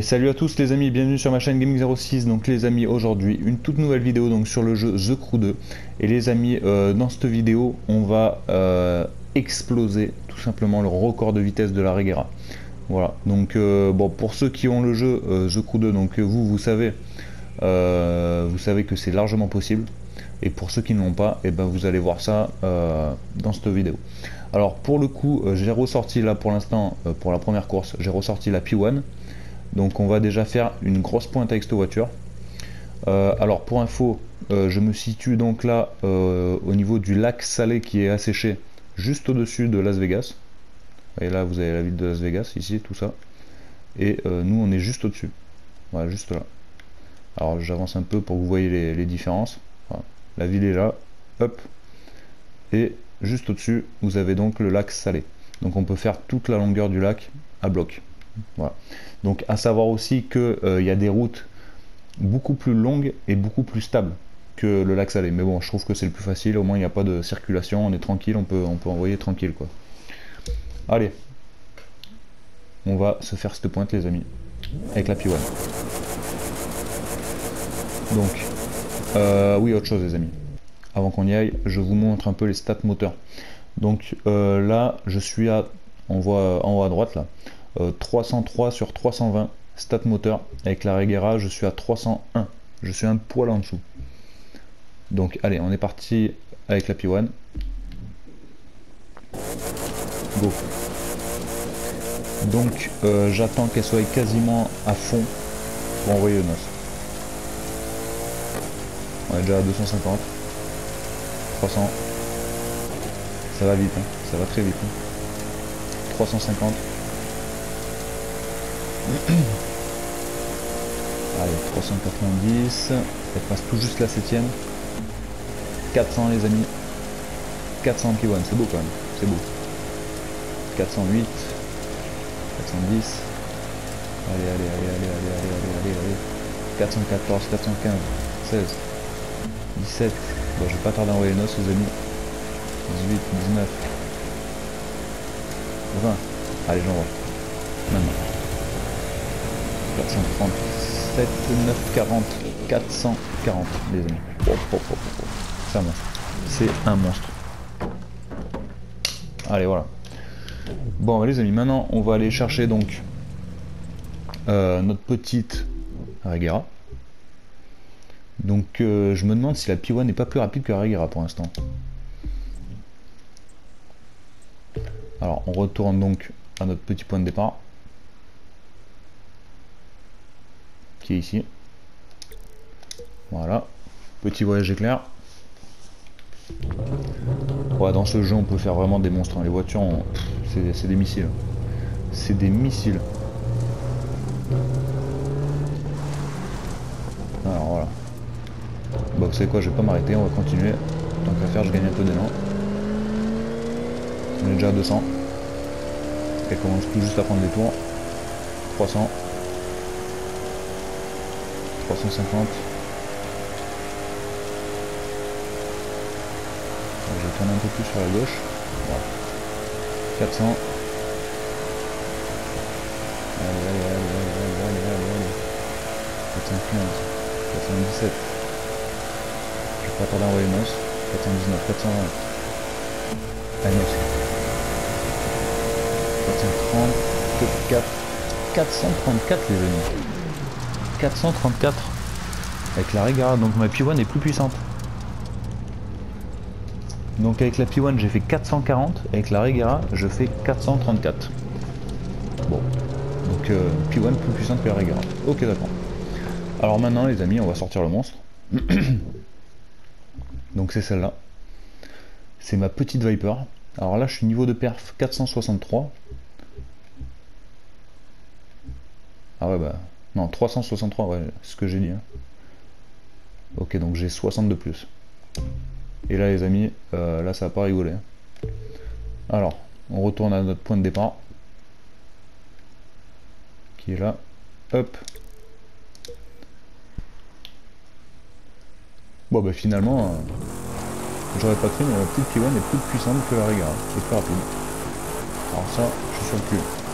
Salut à tous les amis, bienvenue sur ma chaîne Gaming06. Donc les amis, aujourd'hui une toute nouvelle vidéo donc sur le jeu The Crew 2. Et les amis, euh, dans cette vidéo, on va euh, exploser tout simplement le record de vitesse de la Regera. Voilà, donc euh, bon pour ceux qui ont le jeu The Crew 2, donc vous, vous savez, vous savez que c'est largement possible. Et pour ceux qui ne l'ont pas, et eh ben vous allez voir ça dans cette vidéo. Alors pour le coup, j'ai ressorti là pour l'instant, pour la première course, j'ai ressorti la P1. Donc on va déjà faire une grosse pointe avec cette voiture. Euh, alors pour info, je me situe donc là au niveau du lac salé qui est asséché, juste au-dessus de Las Vegas. Et là vous avez la ville de Las Vegas, ici, tout ça. Et nous on est juste au-dessus. Voilà, juste là. Alors j'avance un peu pour que vous voyez les, différences. La ville est là, hop. Et Juste au-dessus, vous avez donc le lac Salé. Donc on peut faire toute la longueur du lac à bloc. Donc à savoir aussi qu'il euh, y a des routes beaucoup plus longues et beaucoup plus stables que le lac Salé. Mais bon, je trouve que c'est le plus facile, au moins il n'y a pas de circulation, on est tranquille, on peut, on peut envoyer tranquille quoi. Allez, on va se faire cette pointe les amis, avec la P1. Donc, euh, oui autre chose les amis avant qu'on y aille, je vous montre un peu les stats moteurs. Donc euh, là, je suis à, on voit en haut à droite là, 303 euh, sur 320 stats moteur. Avec la Regera, je suis à 301. Je suis un poil en dessous. Donc allez, on est parti avec la P1. Go. Donc euh, j'attends qu'elle soit quasiment à fond pour envoyer le NOS. On est déjà à 250. 300. Ça va vite, hein. ça va très vite. 350. Allez, 390. Elle passe tout juste la septième. 400 les amis. 400 P1, c'est beau quand même. C'est beau. 408. 410. Allez, allez, allez, allez, allez, allez, allez, allez, allez. 414, 415, 16, 17, Bon, je vais pas tarder à envoyer les noces, les amis. 18, 19, 20. Allez, j'envoie. Maintenant. 437, 940, 440, les amis. C'est un monstre. C'est un monstre. Allez, voilà. Bon, les amis, maintenant, on va aller chercher donc euh, notre petite Regera. Donc euh, je me demande si la P1 n'est pas plus rapide que la Regera pour l'instant. Alors on retourne donc à notre petit point de départ. Ici. Voilà. Petit voyage éclair. Ouais, dans ce jeu on peut faire vraiment des monstres. Hein. Les voitures, c'est des missiles. C'est des missiles. Bon, vous savez quoi, je vais pas m'arrêter, on va continuer. Tant qu'à faire, je gagne un peu d'élan. On est déjà à 200. Elle commence tout juste à prendre des tours. 300. 350. je vais tourner un peu plus sur la gauche. 400. Allez, allez, allez, allez, allez, allez, allez. 415. 417. Pas tarder à envoyer 419, 420. Ah non, 430, 4, 434 les amis. 434 avec la Regara, donc ma P1 est plus puissante. Donc avec la P1 j'ai fait 440, avec la Regara je fais 434. Bon, donc euh, P1 plus puissante que la Regara. Ok d'accord. Alors maintenant les amis on va sortir le monstre. Donc c'est celle-là. C'est ma petite Viper. Alors là, je suis niveau de perf 463. Ah ouais, bah... Non, 363, ouais, c'est ce que j'ai dit. Hein. Ok, donc j'ai 60 de plus. Et là, les amis, euh, là, ça va pas rigoler. Hein. Alors, on retourne à notre point de départ. Qui est là. Hop. Bon bah finalement, euh, j'aurais pas cru, mais la petite P1 est plus puissante que la Regara, et plus rapide. Alors ça, je suis sur le cul.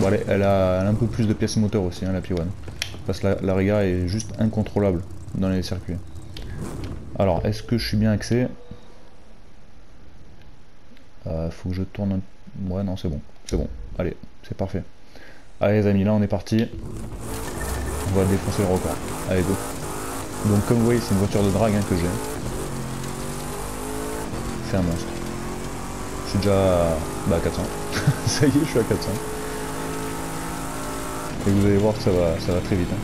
Bon, allez, elle, a, un peu plus de pièces moteurs aussi, hein, la P1. Parce que la, la Riga est juste incontrôlable dans les circuits. Alors, est-ce que je suis bien axé? Euh, Faut que je tourne un... Ouais, non, c'est bon. C'est bon. Allez, c'est parfait. Allez les amis, là on est parti. On va défoncer le record. Allez, go. Donc comme vous voyez, c'est une voiture de drague hein, que j'ai. C'est un monstre. Je suis déjà bah, à 400. ça y est, je suis à 400. Et vous allez voir que ça va, ça va très vite. Hein.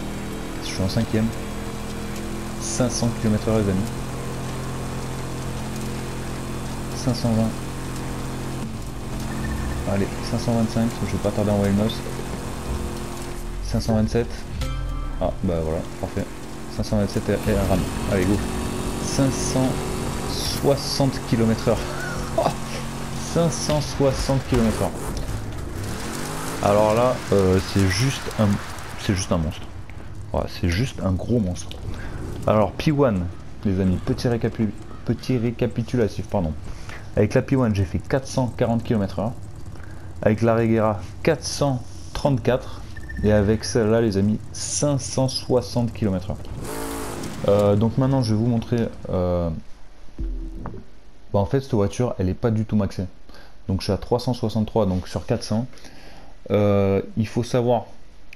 Je suis en cinquième. 500 km/h les amis. 520. Allez, 525, je vais pas tarder à envoyer mouse. 527. Ah bah voilà, parfait. 527 et, ram. Allez go. 560 km h 560 km h Alors là, euh, c'est juste un monstre. c'est juste un gros monstre. Alors P1, les amis, petit, récapitulatif, pardon. Avec la P1, j'ai fait 440 km h Avec la Regera, 434 et avec celle-là les amis 560 km h donc maintenant je vais vous montrer euh, bah, en fait cette voiture elle est pas du tout maxée donc je suis à 363 donc sur 400 euh, il faut savoir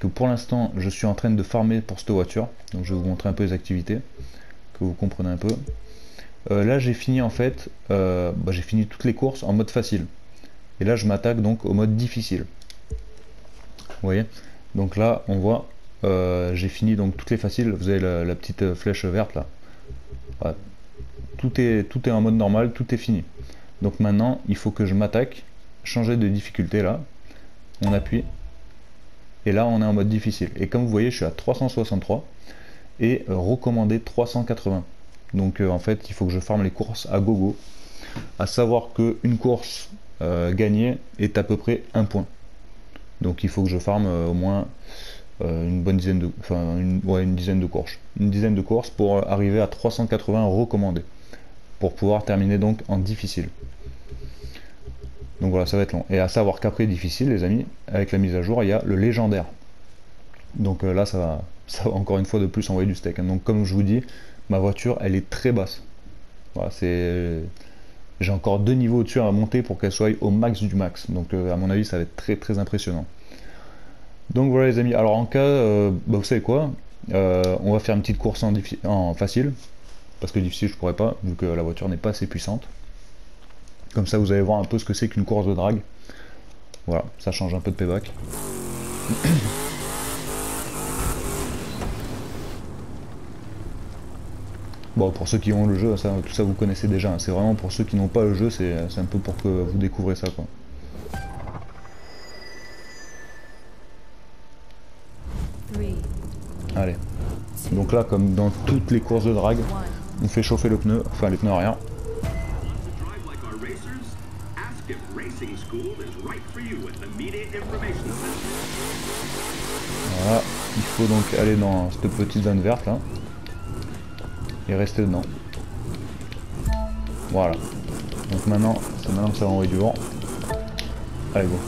que pour l'instant je suis en train de farmer pour cette voiture donc je vais vous montrer un peu les activités que vous comprenez un peu euh, là j'ai fini en fait bah, j'ai fini toutes les courses en mode facile et là je m'attaque donc au mode difficile vous voyez? Donc là, on voit, euh, j'ai fini donc toutes les faciles. Vous avez la, petite flèche verte là. Tout, est, tout est en mode normal, tout est fini. Donc maintenant, il faut que je m'attaque, changer de difficulté là. On appuie. Et là, on est en mode difficile. Et comme vous voyez, je suis à 363 et recommandé 380. Donc euh, en fait, il faut que je farme les courses à gogo. À savoir qu'une course euh, gagnée est à peu près un point. Donc il faut que je farme euh, au moins euh, une bonne dizaine de, enfin une, une dizaine de courses, une dizaine de courses pour arriver à 380 recommandés, pour pouvoir terminer donc en difficile. Donc voilà, ça va être long. Et à savoir qu'après difficile, les amis, avec la mise à jour, il y a le légendaire. Donc euh, là, ça va, encore une fois de plus envoyer du steak. Hein. Donc comme je vous dis, ma voiture, elle est très basse. Voilà, c'est j'ai encore deux niveaux au-dessus à monter pour qu'elle soit au max du max. Donc euh, à mon avis ça va être très très impressionnant. Donc voilà les amis, alors en cas, euh, bah, vous savez quoi, euh, on va faire une petite course en, facile, parce que difficile je pourrais pas, vu que la voiture n'est pas assez puissante. Comme ça vous allez voir un peu ce que c'est qu'une course de drag. Voilà, ça change un peu de payback. Bon, pour ceux qui ont le jeu, ça, tout ça vous connaissez déjà. Hein. C'est vraiment pour ceux qui n'ont pas le jeu, c'est un peu pour que vous découvrez ça. Quoi. Allez. Donc là, comme dans toutes les courses de drag, on fait chauffer le pneu, enfin les pneus arrière. Voilà, il faut donc aller dans cette petite zone verte là et rester dedans. Voilà. Donc maintenant, c'est maintenant que ça va envoyer du vent. Allez go.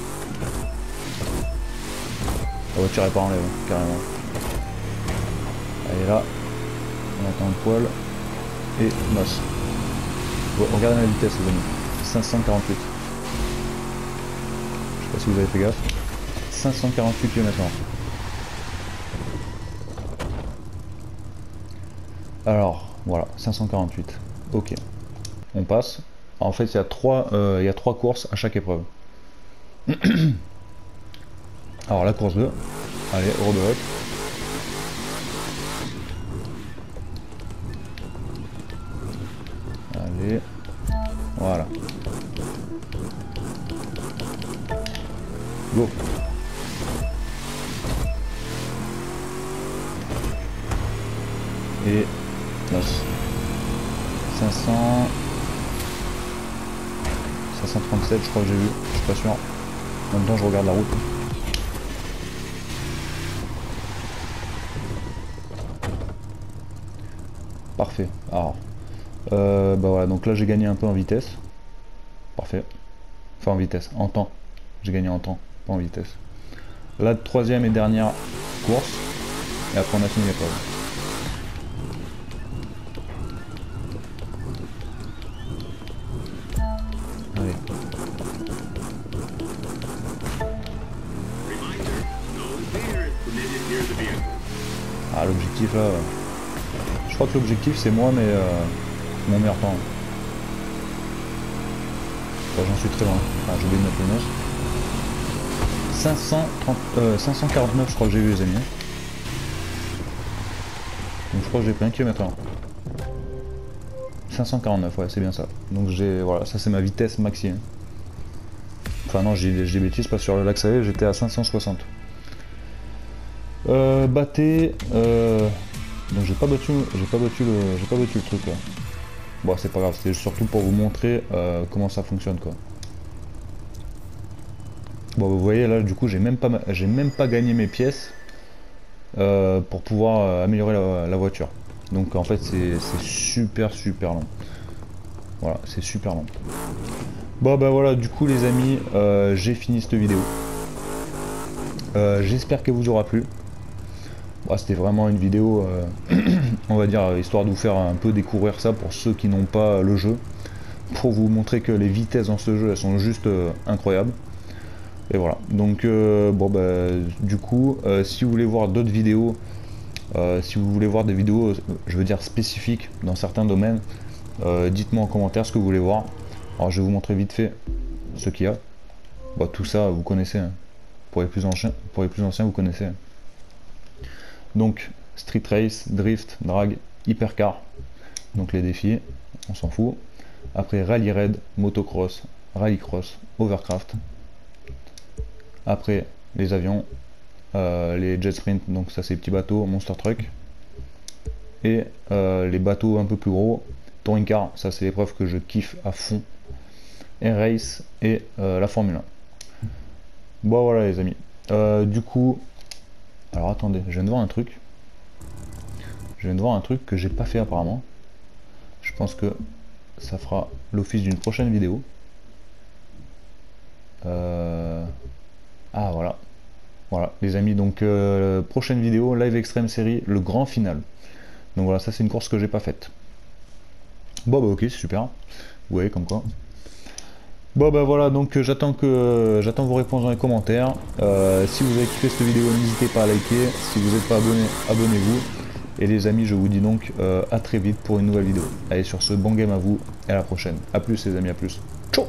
La voiture est pas en l'air, carrément. Allez là. On attend le poil. Et noce. Bon, regardez la vitesse les amis. 548. Vous avez fait gaffe. 548 km/h. Alors, voilà, 548. Ok. On passe. En fait, il y, a trois, euh, il y trois courses à chaque épreuve. Alors, la course 2. Allez, roadhog. 537 je crois que j'ai vu, je suis pas sûr. En même temps je regarde la route. Parfait. Alors, euh, bah voilà, donc là j'ai gagné un peu en vitesse. Parfait. Enfin en vitesse, en temps. J'ai gagné en temps, pas en vitesse. La troisième et dernière course. Et après on a fini l'épreuve. Là... Je crois que l'objectif c'est moi mais euh, mon meilleur temps. J'en suis très loin. J'ai oublié de mettre le 9. 530, euh, 549 je crois que j'ai vu les amis. Donc je crois que j'ai pris un kilomètre 549 ouais c'est bien ça. Donc j'ai voilà ça c'est ma vitesse maxi. Hein. Enfin non j'ai des bêtises parce que sur le lac Salé j'étais à 560. Euh, batté, euh, donc j'ai pas battu, j'ai pas battu le, j'ai pas battu le truc. Bon c'est pas grave, c'était surtout pour vous montrer euh, comment ça fonctionne quoi. Bon vous voyez là du coup j'ai même pas, j'ai même pas gagné mes pièces euh, pour pouvoir améliorer la, voiture. Donc en fait c'est super super long. Voilà c'est super long. Bon bah voilà du coup les amis j'ai fini cette vidéo. J'espère qu'elle vous aura plu. Bah, c'était vraiment une vidéo, euh, on va dire, histoire de vous faire un peu découvrir ça pour ceux qui n'ont pas le jeu. Pour vous montrer que les vitesses dans ce jeu, elles sont juste euh, incroyables. Et voilà. Donc, euh, bon, bah, du coup, si vous voulez voir d'autres vidéos, si vous voulez voir des vidéos, je veux dire, spécifiques dans certains domaines, dites-moi en commentaire ce que vous voulez voir. Alors, je vais vous montrer vite fait ce qu'il y a. Bah, tout ça, vous connaissez. Hein. Pour, les plus anciens, pour les plus anciens, vous connaissez. Donc Street Race, Drift, Drag, Hypercar. Donc les défis, on s'en fout. Après Rally Raid, Motocross, Rallycross, Overcraft. Après les avions, euh, les Jet Sprint, donc ça c'est petits bateaux, Monster Truck. Et euh, les bateaux un peu plus gros, Touring Car, ça c'est l'épreuve que je kiffe à fond. Air Race et euh, la Formule 1. Bon voilà les amis. du coup, alors attendez, je viens de voir un truc. Je viens de voir un truc que j'ai pas fait apparemment. Je pense que ça fera l'office d'une prochaine vidéo. Euh, ah voilà. Voilà les amis, donc euh, prochaine vidéo, live extrême série, le grand final. Donc voilà, ça c'est une course que j'ai pas faite. Bon bah ok, super. Vous voyez comme quoi. Bon bah voilà, donc euh, j'attends que euh, j'attends vos réponses dans les commentaires. Euh, si vous avez kiffé cette vidéo, n'hésitez pas à liker. Si vous n'êtes pas abonné, abonnez-vous. Et les amis, je vous dis donc à très vite pour une nouvelle vidéo. Allez sur ce, bon game à vous et à la prochaine. A plus les amis, à plus. Ciao